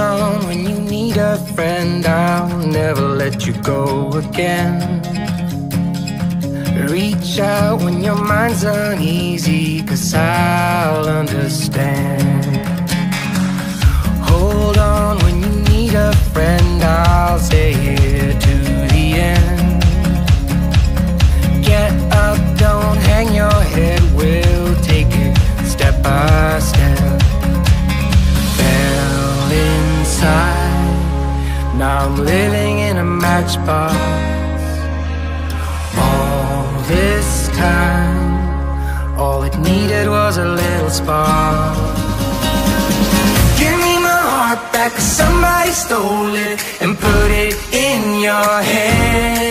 on when you need a friend. I'll never let you go again. Reach out when your mind's uneasy, cause I'll understand. Now I'm living in a matchbox. All this time, all it needed was a little spark. Give me my heart back, somebody stole it and put it in your hand.